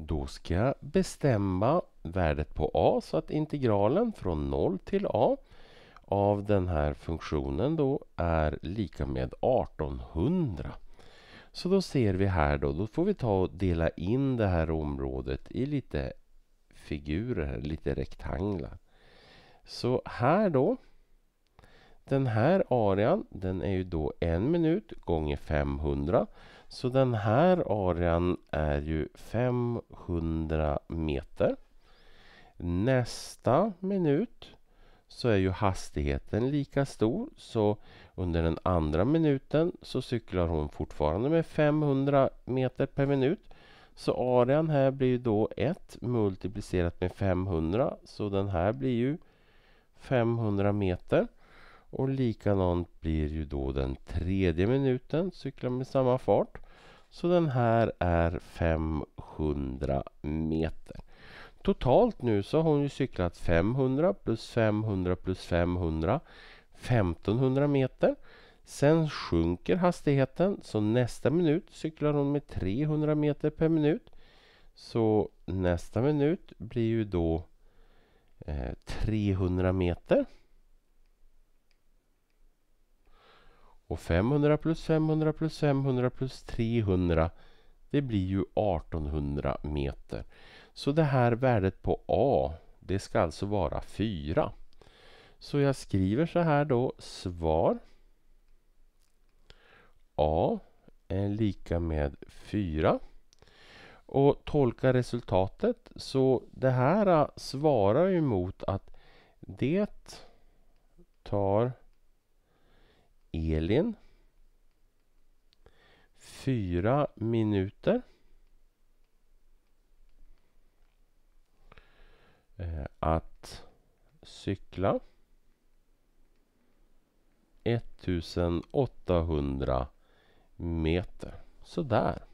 Då ska jag bestämma värdet på a så att integralen från 0 till a av den här funktionen då är lika med 1800. Så då ser vi här då, då får vi ta och dela in det här området i lite figurer, lite rektanglar. Så här då, den här arean den är ju då en minut gånger 500. Så den här arean är ju 500 meter. Nästa minut så är ju hastigheten lika stor. Så under den andra minuten så cyklar hon fortfarande med 500 meter per minut. Så arean här blir då 1 multiplicerat med 500. Så den här blir ju 500 meter. Och likadant blir ju då den tredje minuten cyklar med samma fart. Så den här är 500 meter. Totalt nu så har hon ju cyklat 500 plus 500 plus 500 1500 meter. Sen sjunker hastigheten så nästa minut cyklar hon med 300 meter per minut. Så nästa minut blir ju då eh, 300 meter. Och 500 plus 500 plus 500 plus 300 det blir ju 1800 meter. Så det här värdet på A det ska alltså vara 4. Så jag skriver så här då, svar A är lika med 4. Och tolka resultatet så det här svarar ju mot att det tar Elin fyra minuter eh, att cykla 1800 meter. Sådär.